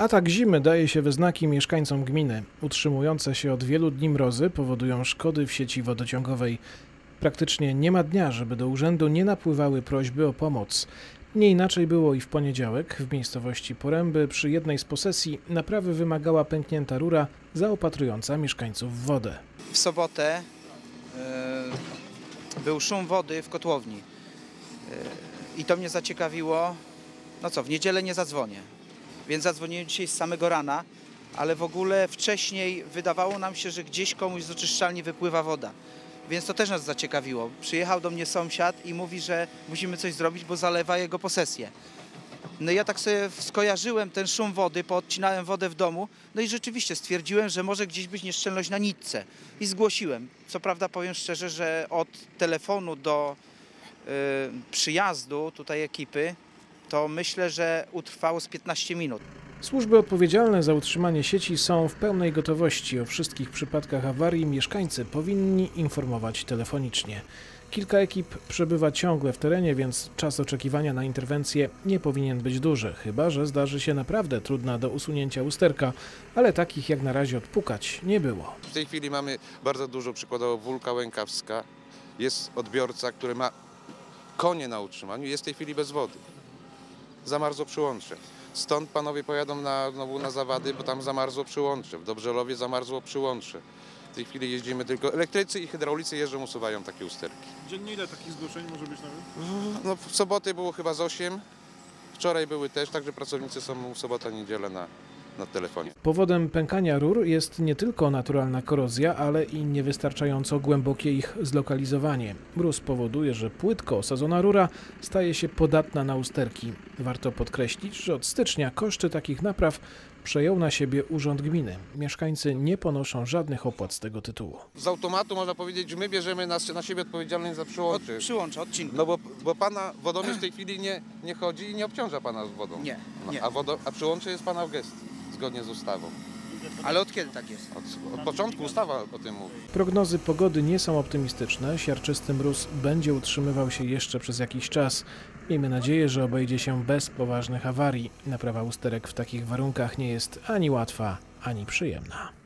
Atak zimy daje się we znaki mieszkańcom gminy. Utrzymujące się od wielu dni mrozy powodują szkody w sieci wodociągowej. Praktycznie nie ma dnia, żeby do urzędu nie napływały prośby o pomoc. Nie inaczej było i w poniedziałek w miejscowości Poręby przy jednej z posesji naprawy wymagała pęknięta rura zaopatrująca mieszkańców w wodę. W sobotę e, był szum wody w kotłowni. E, I to mnie zaciekawiło. No co, w niedzielę nie zadzwonię. Więc zadzwoniłem dzisiaj z samego rana, ale w ogóle wcześniej wydawało nam się, że gdzieś komuś z oczyszczalni wypływa woda. Więc to też nas zaciekawiło. Przyjechał do mnie sąsiad i mówi, że musimy coś zrobić, bo zalewa jego posesję. No ja tak sobie skojarzyłem ten szum wody, poodcinałem wodę w domu, no i rzeczywiście stwierdziłem, że może gdzieś być nieszczelność na nitce i zgłosiłem. Co prawda powiem szczerze, że od telefonu do y, przyjazdu tutaj ekipy, to myślę, że utrwało z 15 minut. Służby odpowiedzialne za utrzymanie sieci są w pełnej gotowości. O wszystkich przypadkach awarii mieszkańcy powinni informować telefonicznie. Kilka ekip przebywa ciągle w terenie, więc czas oczekiwania na interwencję nie powinien być duży, chyba że zdarzy się naprawdę trudna do usunięcia usterka, ale takich jak na razie odpukać nie było. W tej chwili mamy bardzo dużo przykładowo Wólka Łękawska. Jest odbiorca, który ma konie na utrzymaniu, jest w tej chwili bez wody. Zamarzło przyłącze. Stąd panowie pojadą na, znowu na zawady, bo tam zamarzło przyłącze. W Dobrzelowie zamarzło przyłącze. W tej chwili jeździmy tylko elektrycy i hydraulicy jeżdżą, usuwają takie usterki. Dziennie ile takich zgłoszeń może być nawet? No, w soboty było chyba z 8, wczoraj były też, także pracownicy są w sobotę, niedzielę na, na telefonie. Powodem pękania rur jest nie tylko naturalna korozja, ale i niewystarczająco głębokie ich zlokalizowanie. Mróz powoduje, że płytko osadzona rura staje się podatna na usterki. Warto podkreślić, że od stycznia koszty takich napraw przejął na siebie Urząd Gminy. Mieszkańcy nie ponoszą żadnych opłat z tego tytułu. Z automatu można powiedzieć, że my bierzemy na, na siebie odpowiedzialność za Od przyłącze. przyłącza, odcinka. No bo, bo pana wodomierz w tej chwili nie, nie chodzi i nie obciąża pana z wodą. Nie, No, nie. a, wodo, a przyłącze jest pana w gestii, zgodnie z ustawą. Ale od kiedy tak jest? Od, od początku ustawa o tym mówi. Prognozy pogody nie są optymistyczne. Siarczysty mróz będzie utrzymywał się jeszcze przez jakiś czas. Miejmy nadzieję, że obejdzie się bez poważnych awarii. Naprawa usterek w takich warunkach nie jest ani łatwa, ani przyjemna.